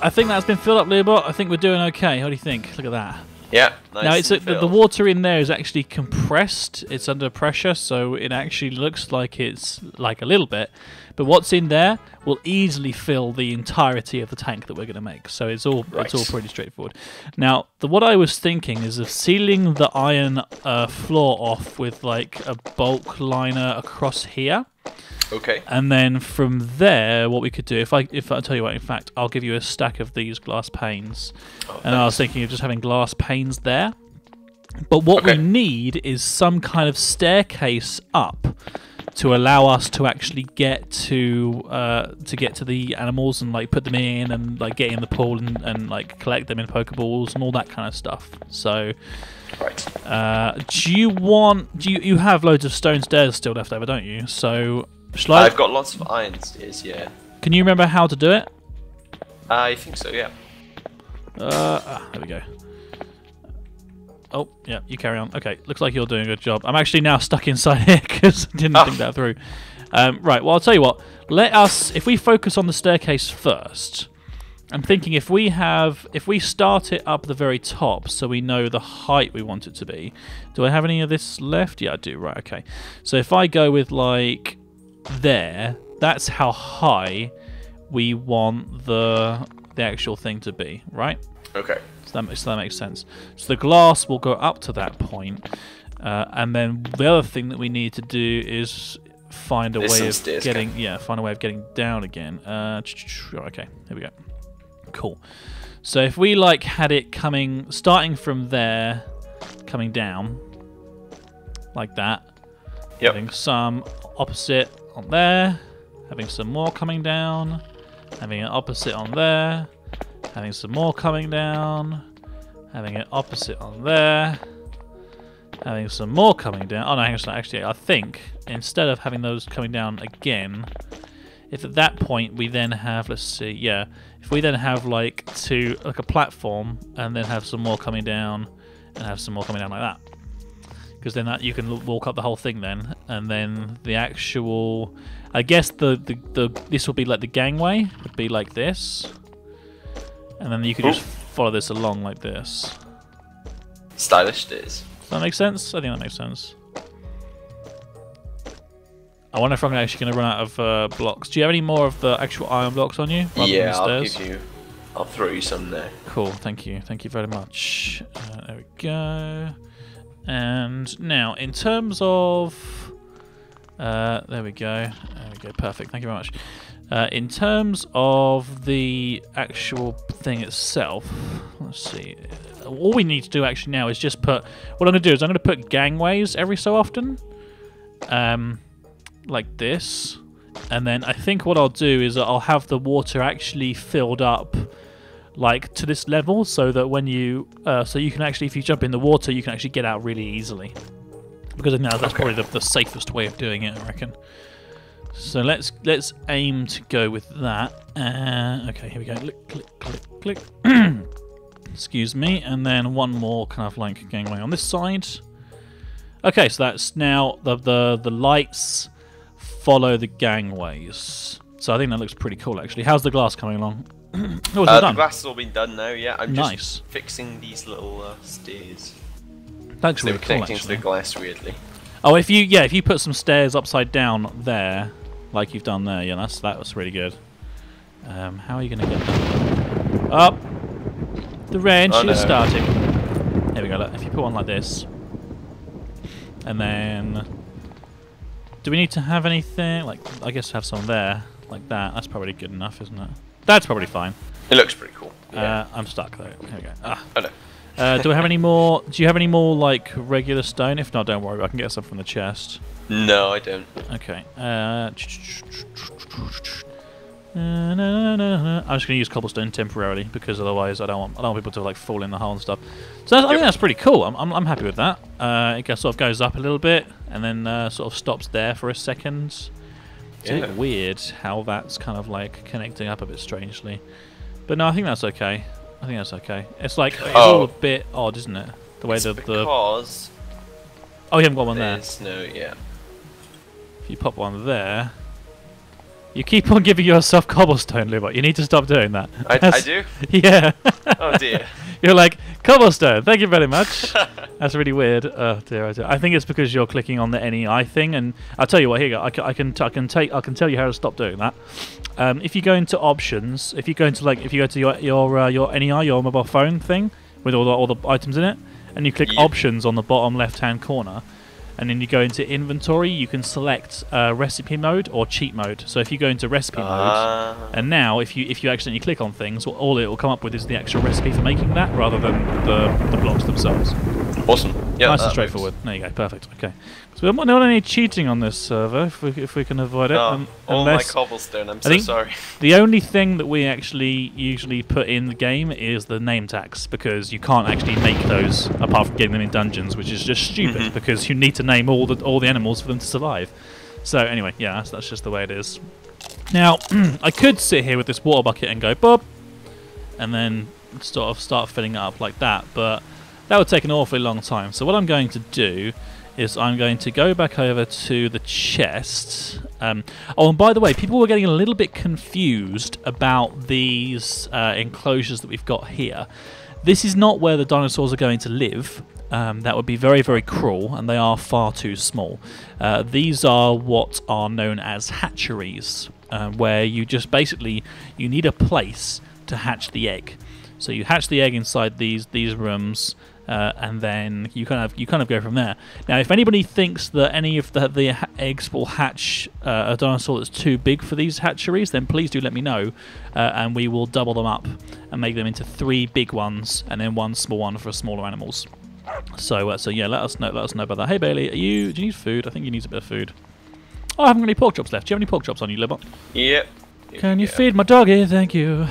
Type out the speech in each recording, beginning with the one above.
I think that's been filled up, Leobot. I think we're doing okay. How do you think? Look at that. Yeah. Nice now it's a, the, the water in there is actually compressed. It's under pressure, so it actually looks like it's like a little bit. But what's in there will easily fill the entirety of the tank that we're going to make. So it's all it's all pretty straightforward. Now, the, what I was thinking is of sealing the iron uh, floor off with like a bulk liner across here. Okay. And then from there, what we could do, if I if I tell you what, in fact, I'll give you a stack of these glass panes, Oh, and I was thinking of just having glass panes there. But what Okay. we need is some kind of staircase up to allow us to actually get to uh, to get to the animals and like put them in and like get in the pool and, and like collect them in pokeballs and all that kind of stuff. So, Right. uh, do you want? Do you you have loads of stone stairs still left over, don't you? So, shall I? I've got lots of iron stairs. Yeah. Can you remember how to do it? I think so. Yeah. Uh, ah, there we go. Oh, yeah, you carry on. Okay, looks like you're doing a good job. I'm actually now stuck inside here because I didn't Ah. think that through. Um, right, well, I'll tell you what. Let us, if we focus on the staircase first, I'm thinking if we have, if we start it up the very top so we know the height we want it to be. Do I have any of this left? Yeah, I do. Right, okay. So if I go with like there, that's how high we want the the actual thing to be, right? Okay. So that, makes, so that makes sense. So the glass will go up to that point, uh, and then the other thing that we need to do is find a There's way of stairs getting yeah, find a way of getting down again. Uh, okay, here we go. Cool. So if we like had it coming, starting from there, coming down, like that, Yep. having some opposite on there, having some more coming down, having an opposite on there, having some more coming down, having an opposite on there, having some more coming down. Oh no, hang on, actually, I think instead of having those coming down again, if at that point we then have, let's see, yeah, if we then have like two, like a platform, and then have some more coming down, and have some more coming down like that because then that you can walk up the whole thing then, and then the actual, I guess the the, the this will be like the gangway would be like this, and then you could just follow this along like this. Stylish stairs. Does that make sense? I think that makes sense. I wonder if I'm actually going to run out of uh, blocks. Do you have any more of the actual iron blocks on you? yeah, I'll give you. I'll throw you some there. Cool, thank you. Thank you very much. Uh, there we go. And now, in terms of. Uh, there we go. There we go. Perfect. Thank you very much. Uh, in terms of the actual thing itself, let's see. All we need to do actually now is just put. What I'm going to do is I'm going to put gangways every so often. Um, like this. And then I think what I'll do is I'll have the water actually filled up like to this level so that when you uh, so you can actually if you jump in the water you can actually get out really easily because I think that's Okay. probably the, the safest way of doing it I reckon. So let's let's aim to go with that. Uh, okay here we go. Click click click click. Excuse me. And then one more kind of like gangway on this side. Okay so that's now the the, the lights follow the gangways. So I think that looks pretty cool actually. How's the glass coming along? Oh, Uh, the glass has all been done now. Yeah, I'm just fixing these little uh, stairs. That's They really were cool, connecting to the glass weirdly. Oh, if you yeah, if you put some stairs upside down there, like you've done there, yeah, that's that was really good. Um, how are you going to get them? Up. The wrench Oh, is starting. There we go. Look, if you put one like this, and then, do we need to have anything? Like, I guess have some there, like that. That's probably good enough, isn't it? That's probably fine. It looks pretty cool. Yeah. Uh, I'm stuck though. Here we go. Ah. oh no. Uh, do I have any more? Do you have any more like regular stone? If not, don't worry. I can get some from the chest. No, I don't. Okay. Uh. I'm just going to use cobblestone temporarily because otherwise I don't want I don't want people to like fall in the hole and stuff. So that's, I think that's pretty cool. I'm, I'm, I'm happy with that. Uh, it sort of goes up a little bit and then uh, sort of stops there for a second. It's a bit Yeah. weird how that's kind of like connecting up a bit strangely. But no, I think that's okay. I think that's okay. It's like it's oh. all Oh. a bit odd, isn't it? The way It's that the because oh, you haven't got one there. no yeah. If you pop one there, You keep on giving yourself cobblestone, Lubot. You need to stop doing that. I, I do? Yeah. Oh dear. You're like cobblestone. Thank you very much. That's really weird. Oh dear, oh dear. I think it's because you're clicking on the NEI thing, and I'll tell you what. Here you go. I can, I can, t- I can take, I can tell you how to stop doing that. Um, if you go into options, if you go into like, if you go to your your uh, your NEI, your mobile phone thing with all the all the items in it, and you click Yeah. options on the bottom left hand corner, and then you go into inventory, you can select uh, recipe mode or cheat mode. So if you go into recipe mode. Ah. And now, if you if you accidentally click on things, well, all it will come up with is the actual recipe for making that, rather than the, the blocks themselves. awesome. Yeah, nice and straightforward. There you go, perfect. Okay, so we don't want any cheating on this server if we if we can avoid it. works. un- Oh, all my cobblestone. I'm so sorry. the only thing that we actually usually put in the game is the name tags because you can't actually make those apart from getting them in dungeons, which is just stupid Mhm. because you need to name all the all the animals for them to survive. So anyway, yeah, that's, that's just the way it is. Now I could sit here with this water bucket and go Bob, and then sort of start filling it up like that, but that would take an awfully long time. So what I'm going to do is I'm going to go back over to the chest. Um, oh, and by the way, people were getting a little bit confused about these uh, enclosures that we've got here. This is not where the dinosaurs are going to live. Um, that would be very, very cruel, and they are far too small. Uh, these are what are known as hatcheries, uh, where you just basically you need a place to hatch the egg. So you hatch the egg inside these these rooms, uh, and then you kind of you kind of go from there. Now, if anybody thinks that any of the the eggs will hatch uh, a dinosaur that's too big for these hatcheries, then please do let me know, uh, and we will double them up and make them into three big ones, and then one small one for smaller animals. So, uh, so yeah, let us know. Let us know about that. Hey Bailey, are you? Do you need food? I think you need a bit of food. Oh, I haven't got any pork chops left. Do you have any pork chops on you, Libot? Yep. Can you Yeah. feed my doggy? Thank you.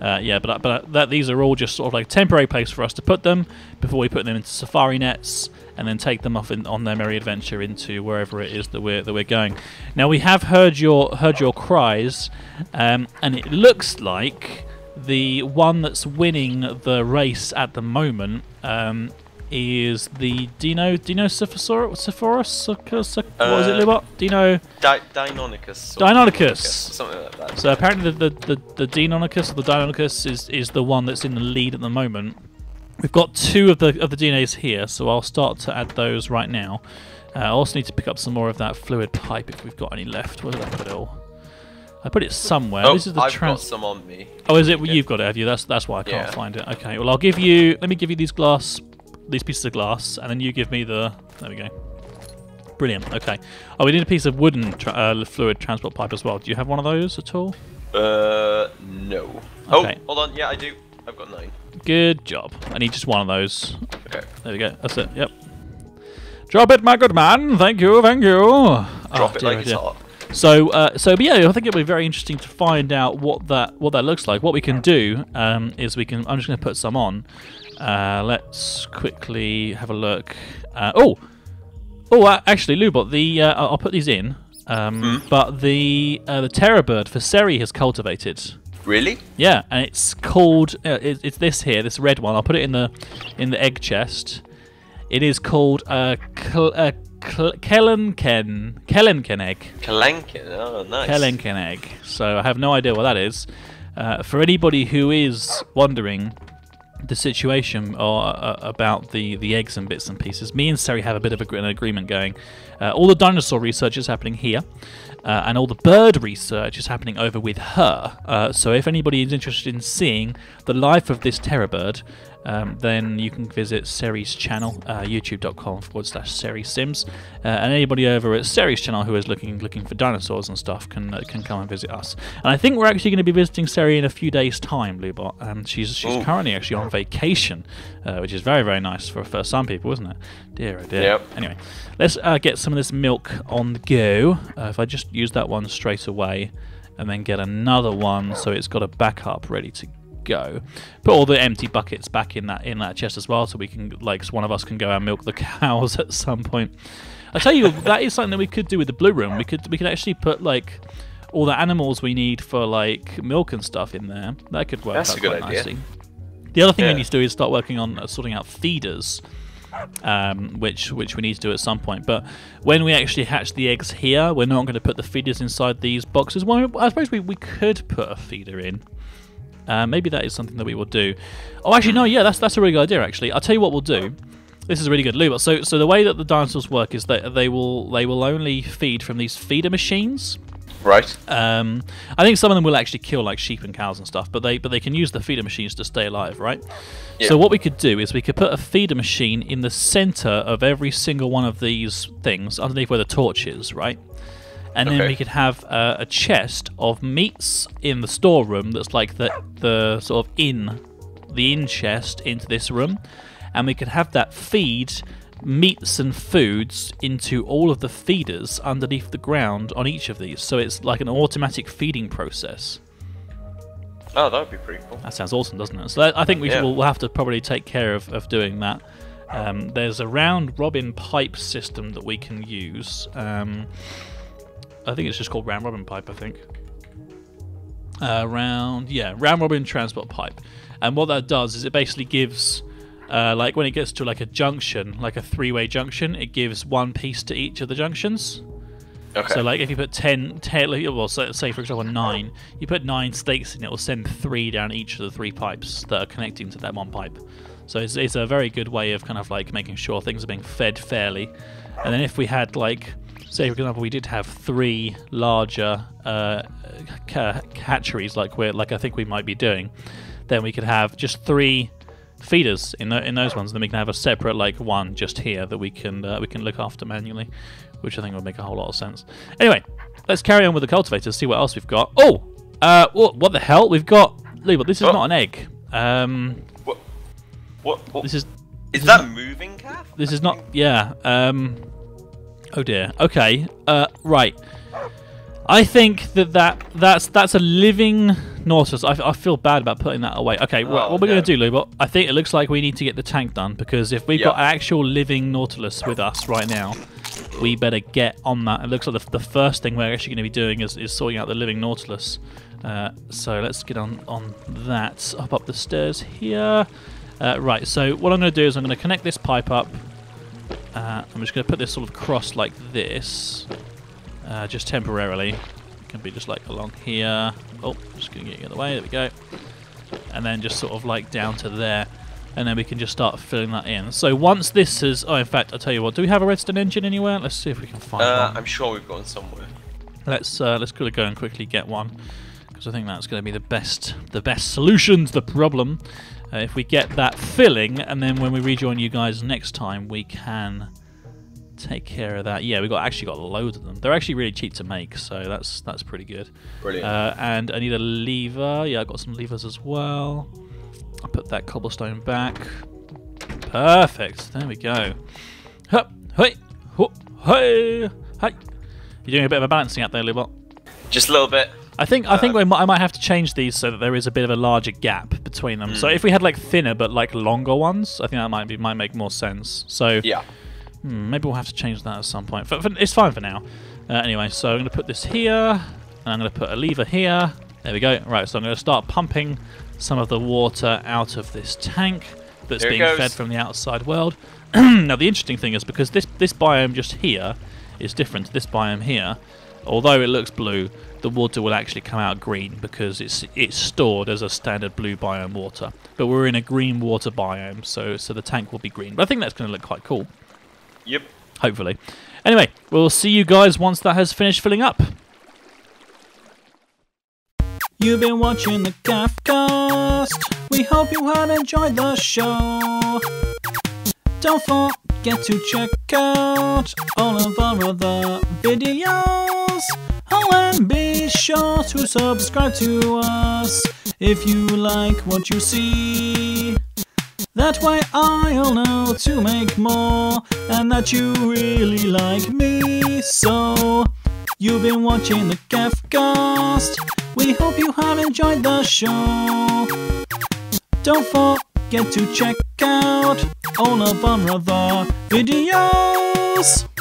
Uh, yeah, but but that these are all just sort of like temporary place for us to put them before we put them into safari nets and then take them off in, on their merry adventure into wherever it is that we're that we're going. Now we have heard your heard your cries, um, and it looks like the one that's winning the race at the moment um, is the Dino Dino Sephosaurus. Sephosaurus? What is it, Uh, Libot? Dino. Di- Deinonychus. Deinonychus. Something like that. So apparently the the, the, the Deinonychus or the Deinonychus is, is the one that's in the lead at the moment. We've got two of the of the DNAs here, so I'll start to add those right now. Uh, I also need to pick up some more of that fluid pipe if we've got any left. Where did I put it all? I put it somewhere. oh, this is the I've got some on me. Oh, is it? Well, you've got it, have you? That's that's why I can't Yeah. find it. Okay. Well, I'll give you. Let me give you these glass, these pieces of glass, and then you give me the. There we go. Brilliant. Okay. Oh, we need a piece of wooden tra- uh, fluid transport pipe as well. Do you have one of those at all? Uh, no. Okay. Oh, hold on. Yeah, I do. I've got nine. Good job. I need just one of those. Okay. There we go. That's it. Yep. Drop it, my good man. Thank you. Thank you. Drop Oh, it dear, like oh, it's hot. So, uh, so, but yeah, I think it'll be very interesting to find out what that what that looks like. What we can do um, is we can. I'm just going to put some on. Uh, let's quickly have a look. Uh, oh, oh, uh, actually, Lubot, the uh, I'll put these in. Um, Hmm? But the uh, the terror bird for Seri has cultivated. Really? Yeah, and it's called. Uh, it, it's this here, this red one. I'll put it in the in the egg chest. It is called a uh, Kellenken Kellenken egg. Kalankin. Oh, nice. Kellenken egg. So I have no idea what that is. Uh, for anybody who is wondering the situation or uh, about the, the eggs and bits and pieces, me and Seri have a bit of a, an agreement going. Uh, all the dinosaur research is happening here, uh, and all the bird research is happening over with her. Uh, so if anybody is interested in seeing the life of this terror bird, um, then you can visit Seri's channel, uh, youtube.com forward slash Seri Sims. Uh, and anybody over at Seri's channel who is looking looking for dinosaurs and stuff can uh, can come and visit us. And I think we're actually going to be visiting Seri in a few days' time, Lubot. Um, she's she's Ooh. currently actually on vacation, uh, which is very, very nice for, for some people, isn't it? Dear, oh dear. Yep. Anyway, let's uh, get some of this milk on the go. Uh, if I just use that one straight away and then get another one so it's got a backup ready to go. Put all the empty buckets back in that in that chest as well, so we can like one of us can go and milk the cows at some point. I tell you, that is something that we could do with the blue room. We could we could actually put like all the animals we need for like milk and stuff in there. That could work That's a good idea. nicely. The other thing we need to do is start working on uh, sorting out feeders. um, which which we need to do at some point. But when we actually hatch the eggs here, we're not going to put the feeders inside these boxes. Well, I suppose we, we could put a feeder in. Uh, maybe that is something that we will do. Oh, actually, no, yeah, that's that's a really good idea. Actually, I'll tell you what we'll do. This is a really good, Lubot. So, so the way that the dinosaurs work is that they will they will only feed from these feeder machines. Right. Um, I think some of them will actually kill like sheep and cows and stuff, but they but they can use the feeder machines to stay alive, right? Yeah. So what we could do is we could put a feeder machine in the center of every single one of these things, underneath where the torch is, right? And then Okay. we could have uh, a chest of meats in the storeroom that's like the the sort of in the in chest into this room, and we could have that feed meats and foods into all of the feeders underneath the ground on each of these. So it's like an automatic feeding process. Oh, that would be pretty cool. That sounds awesome, doesn't it? So that- I think we Yeah. we'll, we'll have to probably take care of, of doing that. Um, there's a round robin pipe system that we can use. Um, I think it's just called round robin pipe. I think. Uh, round, yeah, round robin transport pipe, and what that does is it basically gives, uh, like when it gets to like a junction, like a three-way junction, it gives one piece to each of the junctions. Okay. So, like, if you put 10, 10 well, so, say for example, 9, you put 9 stakes in, it will send 3 down each of the 3 pipes that are connecting to that one pipe. So, it's, it's a very good way of kind of like making sure things are being fed fairly. And then, if we had, like, say for example, we did have 3 larger uh, hatcheries, like, we're, like I think we might be doing, then we could have just 3 feeders in, the, in those ones. Then we can have a separate like one just here that we can uh, we can look after manually, which I think would make a whole lot of sense. Anyway, let's carry on with the cultivators. See what else we've got. Oh, uh, what, what the hell? We've got. But this is Oh. not an egg. Um, What? What? what this is is that moving, Kath? this is not. Yeah. Um. Oh dear. Okay. Uh. Right. I think that, that that's that's a living Nautilus. I, I feel bad about putting that away. Okay, Oh, what we're no. going to do, Lubot, I think it looks like we need to get the tank done because if we've Yeah. got an actual living Nautilus with us right now, we better get on that. It looks like the, the first thing we're actually going to be doing is, is sorting out the living Nautilus. Uh, so let's get on, on that. Up up the stairs here. Uh, right, so what I'm going to do is I'm going to connect this pipe up. Uh, I'm just going to put this sort of cross like this, uh, just temporarily. It can be just like along here. Oh, just going to get you of the way. There we go. And then just sort of like down to there. And then we can just start filling that in. So once this is... Oh, in fact, I'll tell you what. Do we have a redstone engine anywhere? Let's see if we can find Uh, one. I'm sure we've gone somewhere. Let's uh, let's go and quickly get one because I think that's going to be the best the best solution to the problem. Uh, if we get that filling, and then when we rejoin you guys next time, we can take care of that. Yeah, we got actually got loads of them. They're actually really cheap to make, so that's that's pretty good. Brilliant. Uh, and I need a lever. Yeah, I got some levers as well. I'll put that cobblestone back. Perfect. There we go. Hup, hey, hup, hey, hey. You're doing a bit of a balancing out there, Lubot. Just a little bit. I think I think Uh, we might, I might have to change these so that there is a bit of a larger gap between them. So Hmm. if we had like thinner but like longer ones, I think that might be might make more sense. So Yeah. Hmm, maybe we'll have to change that at some point. For, for, it's fine for now. Uh, anyway, so I'm going to put this here, and I'm going to put a lever here. There we go. Right, so I'm going to start pumping some of the water out of this tank that's Here being fed from the outside world. now, the interesting thing is because this, this biome just here is different to this biome here, although it looks blue, the water will actually come out green because it's it's stored as a standard blue biome water. But we're in a green water biome, so so the tank will be green. But I think that's going to look quite cool Yep. hopefully. Anyway, we'll see you guys once that has finished filling up. You've been watching the CaffCast. We hope you have enjoyed the show. Don't forget to check out all of our other videos. Oh, and be sure to subscribe to us if you like what you see. That way I'll know to make more and that you really like me. So, you've been watching the CaffCast. We hope you have enjoyed the show. Don't forget to check out all of our other videos.